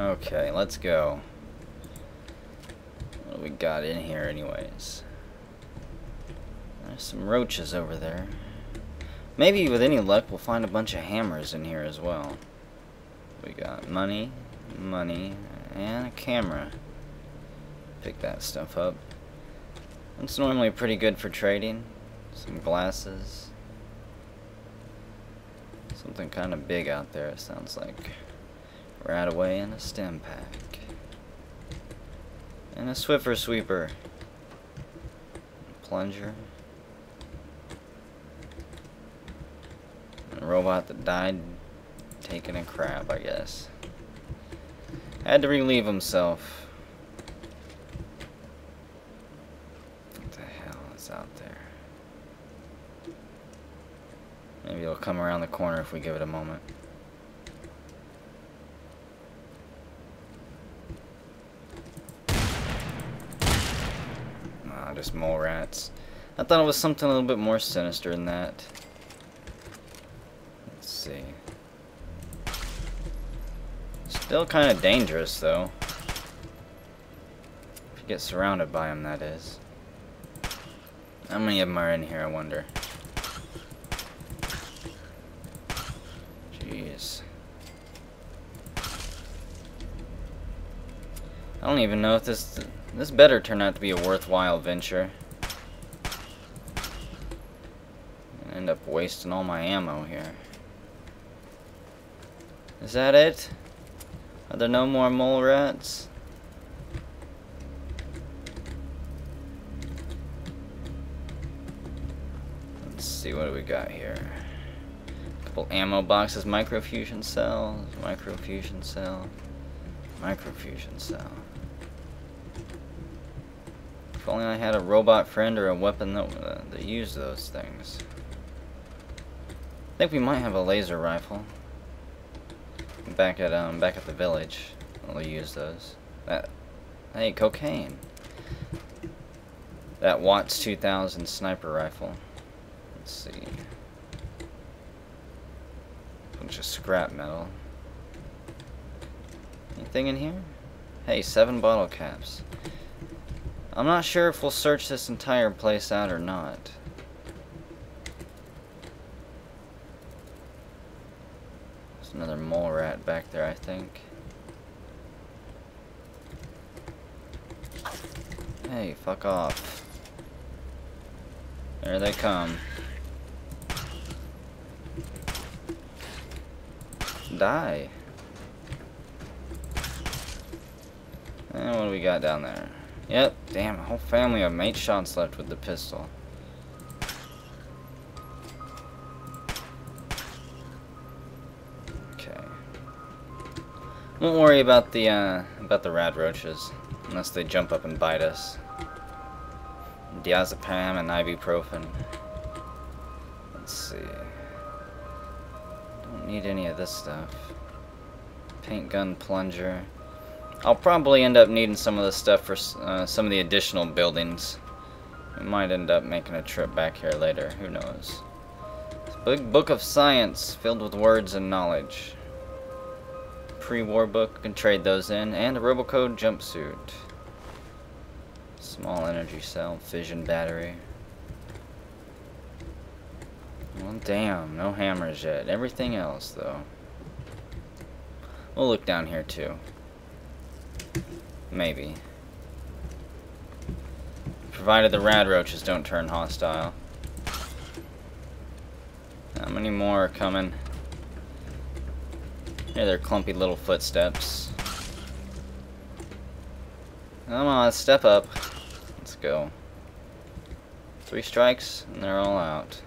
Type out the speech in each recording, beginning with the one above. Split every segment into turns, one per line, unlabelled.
Okay, let's go. What do we got in here anyways? There's some roaches over there. Maybe with any luck we'll find a bunch of hammers in here as well. We got money, money, and a camera. Pick that stuff up. It's normally pretty good for trading. Some glasses. Something kind of big out there, it sounds like. RadAway in a Stimpak. And a Swiffer sweeper. Plunger. A robot that died taking a crap, I guess. Had to relieve himself. What the hell is out there? Maybe it'll come around the corner if we give it a moment. Just mole rats. I thought it was something a little bit more sinister than that. Let's see. Still kind of dangerous, though. If you get surrounded by them, that is. How many of them are in here, I wonder? Jeez. I don't even know if this... This better turn out to be a worthwhile venture. End up wasting all my ammo here. Is that it? Are there no more mole rats? Let's see what do we got here. Couple ammo boxes, microfusion cell, microfusion cell, microfusion cell. If only I had a robot friend or a weapon that, uh, that used those things. I think we might have a laser rifle. Back at um back at the village. We'll use those. That hey, cocaine. That Wattz 2000 sniper rifle. Let's see. Bunch of scrap metal. Anything in here? Hey, seven bottle caps. I'm not sure if we'll search this entire place out or not. There's another mole rat back there, I think. Hey, fuck off. There they come. Die. And what do we got down there? Yep, damn, a whole family of mate shots left with the pistol. Okay. Won't worry about the, uh, about the rad roaches. Unless they jump up and bite us. Diazepam and ibuprofen. Let's see. Don't need any of this stuff. Paint gun plunger. I'll probably end up needing some of this stuff for uh, some of the additional buildings. We might end up making a trip back here later. Who knows? Big book of science filled with words and knowledge. Pre-war book, can trade those in, and a RoboCo jumpsuit. Small energy cell, fission battery. Well, damn, no hammers yet. Everything else, though. We'll look down here, too. Maybe. Provided the rad roaches don't turn hostile. How many more are coming? Hear their clumpy little footsteps. Come on, step up. Let's go. Three strikes, and they're all out.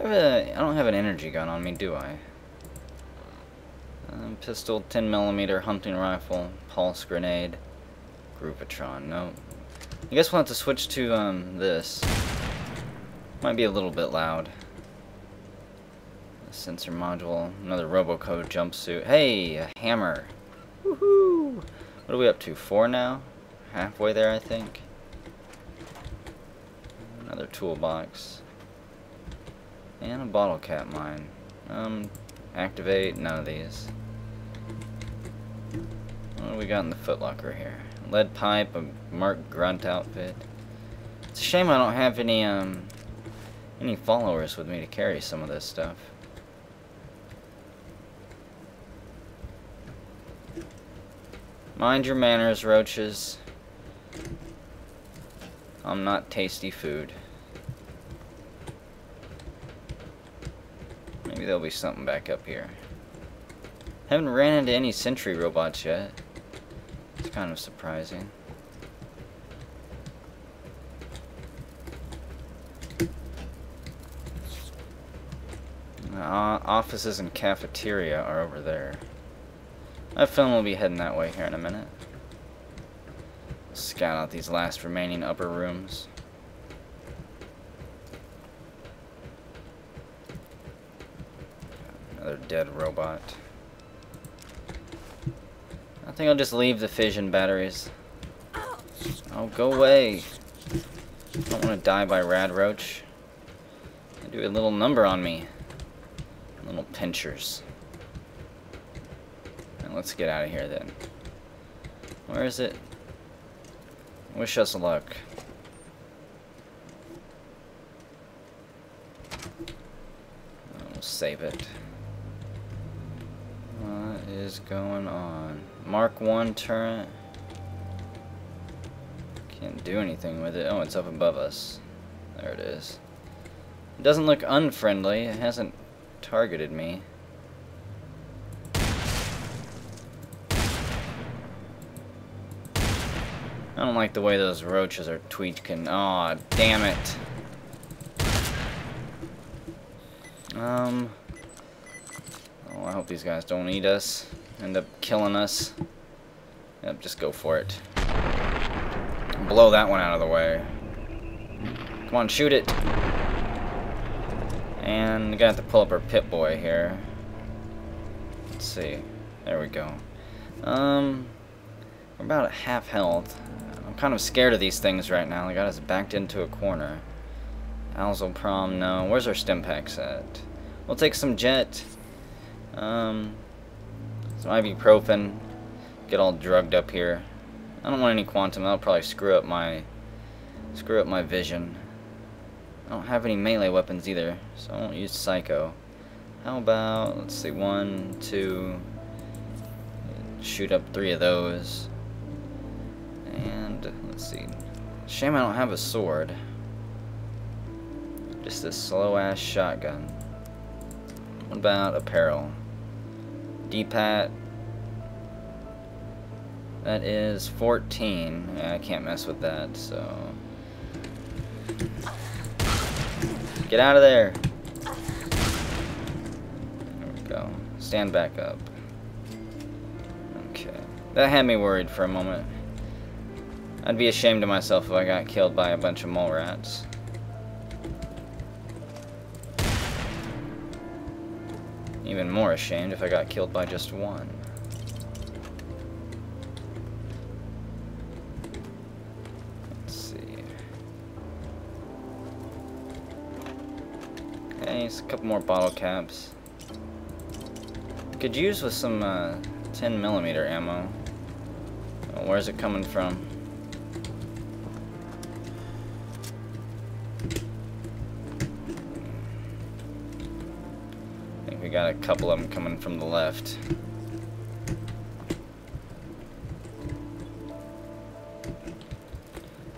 I don't have an energy gun on me, do I? Pistol, 10 millimeter hunting rifle, pulse grenade, Groupatron. No. I guess we'll have to switch to um, this. Might be a little bit loud. A sensor module, another RoboCo jumpsuit. Hey, a hammer. Woohoo! What are we up to? Four now? Halfway there, I think. Another toolbox. And a bottle cap mine. Um, Activate, none of these. We got in the footlocker here? Lead pipe, a Mark Grunt outfit. It's a shame I don't have any, um, any followers with me to carry some of this stuff. Mind your manners, roaches. I'm not tasty food. Maybe there'll be something back up here. Haven't ran into any sentry robots yet. Kind of surprising. Uh, offices and cafeteria are over there. I feeling we'll be heading that way here in a minute. Scout out these last remaining upper rooms. Another dead robot. I think I'll just leave the fission batteries. Oh, go away. I don't want to die by rad roach. They do a little number on me. Little pinchers. And let's get out of here then. Where is it? Wish us luck. We'll save it. Is going on? Mark 1 turret. Can't do anything with it. Oh, it's up above us. There it is. It doesn't look unfriendly. It hasn't targeted me. I don't like the way those roaches are tweaking. Aw, oh, damn it. Um. Oh, I hope these guys don't eat us. End up killing us. Yep, just go for it. Blow that one out of the way. Come on, shoot it. And we got to have to pull up our Pip-Boy here. Let's see. There we go. Um, we're about at half health. I'm kind of scared of these things right now. They got us backed into a corner. Prom, no. Where's our Stimpaks at? We'll take some jet. Um, some ibuprofen. Get all drugged up here. I don't want any quantum. That'll probably screw up my screw up my vision. I don't have any melee weapons either, so I won't use Psycho. How about, let's see, one, two, shoot up three of those. And, let's see, shame I don't have a sword. Just a slow-ass shotgun. What about apparel? D-Pat. That is 14. Yeah, I can't mess with that, so... Get out of there. There we go. Stand back up. Okay. That had me worried for a moment. I'd be ashamed of myself if I got killed by a bunch of mole rats. Even more ashamed if I got killed by just one. Nice, a couple more bottle caps. Could use with some uh, 10 millimeter ammo. Where's it coming from? Got a couple of them coming from the left.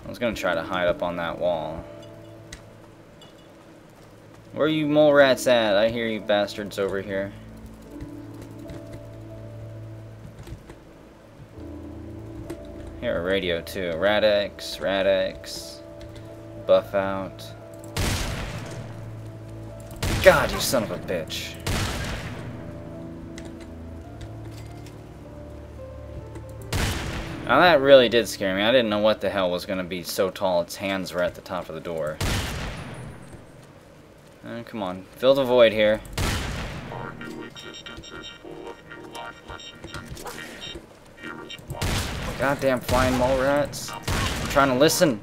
I was gonna try to hide up on that wall. Where are you mole rats at? I hear you bastards over here. Here a radio too. Rad-X, Rad-X, Buffout. God, you son of a bitch. Now that really did scare me. I didn't know what the hell was going to be so tall its hands were at the top of the door. Uh, come on, fill the void here. Goddamn flying mole rats. I'm trying to listen.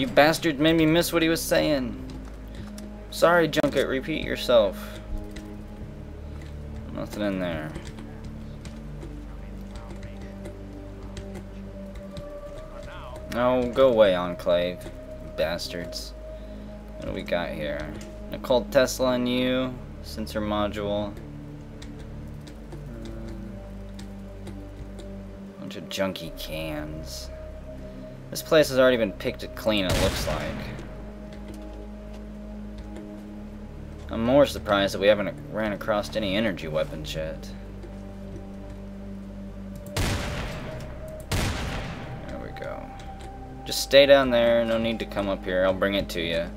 You bastard made me miss what he was saying. Sorry, Junket, repeat yourself. Nothing in there. Oh, go away, Enclave. Bastards. What do we got here? Nikola Tesla and you. Sensor module. Bunch of junky cans. This place has already been picked to clean, it looks like. I'm more surprised that we haven't ran across any energy weapons yet. There we go. Just stay down there, no need to come up here, I'll bring it to you.